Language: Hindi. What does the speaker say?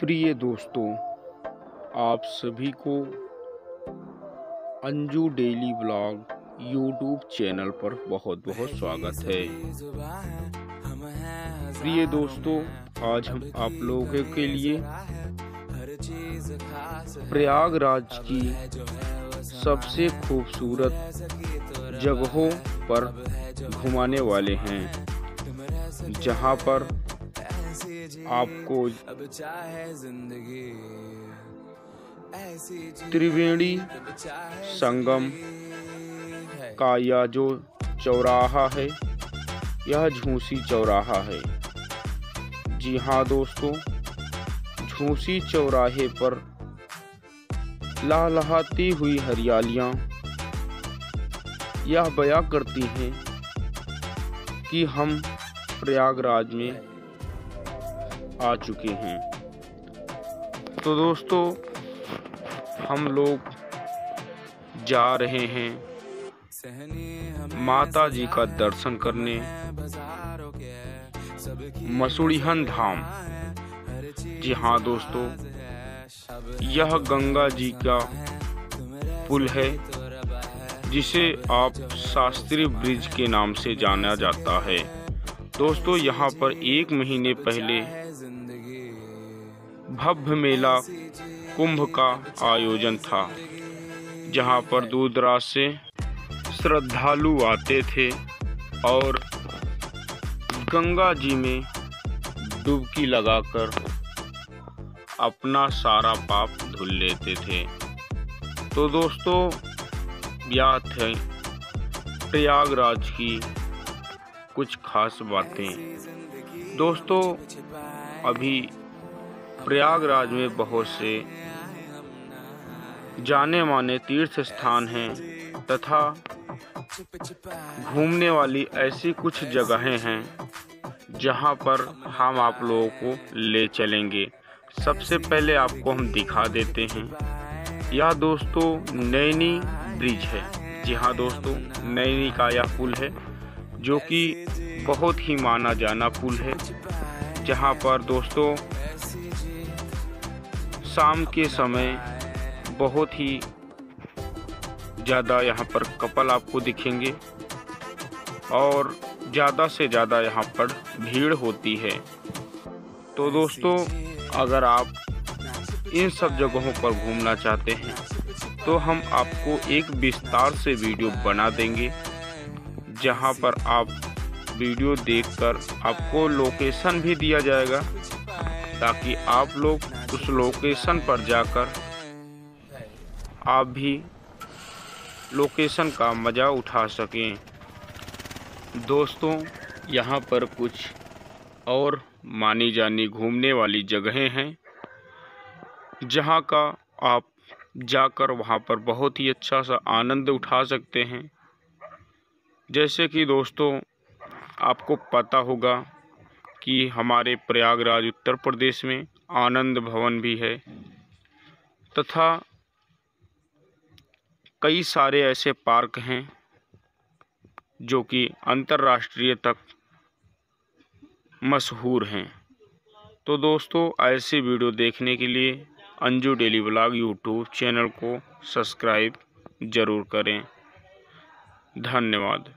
प्रिय दोस्तों आप सभी को Anju daily blog YouTube channel पर बहुत बहुत स्वागत है। प्रिय दोस्तों आज हम आप लोगों के लिए प्रयागराज की सबसे खूबसूरत जगहों पर घुमाने वाले हैं जहाँ पर आपको त्रिवेणी संगम का यह जो चौराहा है यह झूसी चौराहा है। जी हाँ दोस्तों झूसी चौराहे पर लहलहाती हुई हरियालियाँ यह बया करती हैं कि हम प्रयागराज में आ चुके हैं। तो दोस्तों, हम लोग जा रहे हैं माता जी का दर्शन करने। मसूड़िहन धाम। जी हाँ दोस्तों, यह गंगा जी का पुल है, जिसे आप शास्त्री ब्रिज के नाम से जाना जाता है। दोस्तों, यहाँ पर एक महीने पहले भव्य मेला कुंभ का आयोजन था, जहाँ पर दूर दराज से श्रद्धालु आते थे और गंगा जी में डुबकी लगाकर अपना सारा पाप धुल लेते थे। तो दोस्तों यह थे प्रयागराज की कुछ खास बातें। दोस्तों, अभी प्रयागराज में बहुत से जाने माने तीर्थ स्थान हैं तथा घूमने वाली ऐसी कुछ जगहें हैं जहाँ पर हम आप लोगों को ले चलेंगे। सबसे पहले आपको हम दिखा देते हैं। यह दोस्तों नैनी ब्रिज है। जी हाँ दोस्तों, नैनी का यह पुल है। जो कि बहुत ही माना जाना पुल है। जहाँ पर दोस्तों, शाम के समय बहुत ही ज़्यादा यहाँ पर कपल आपको दिखेंगे और ज़्यादा से ज़्यादा यहाँ पर भीड़ होती है। तो दोस्तों, अगर आप इन सब जगहों पर घूमना चाहते हैं तो हम आपको एक विस्तार से वीडियो बना देंगे। जहाँ पर आप वीडियो देखकर आपको लोकेशन भी दिया जाएगा ताकि आप लोग उस लोकेशन पर जाकर आप भी लोकेशन का मज़ा उठा सकें। दोस्तों यहाँ पर कुछ और मानी जानी घूमने वाली जगहें हैं जहाँ का आप जाकर वहाँ पर बहुत ही अच्छा सा आनंद उठा सकते हैं। जैसे कि दोस्तों, आपको पता होगा कि हमारे प्रयागराज, उत्तर प्रदेश में आनंद भवन भी है तथा कई सारे ऐसे पार्क हैं जो कि अंतर्राष्ट्रीय तक मशहूर हैं। तो दोस्तों, ऐसे वीडियो देखने के लिए Anju daily blog YouTube channel को सब्सक्राइब ज़रूर करें। धन्यवाद।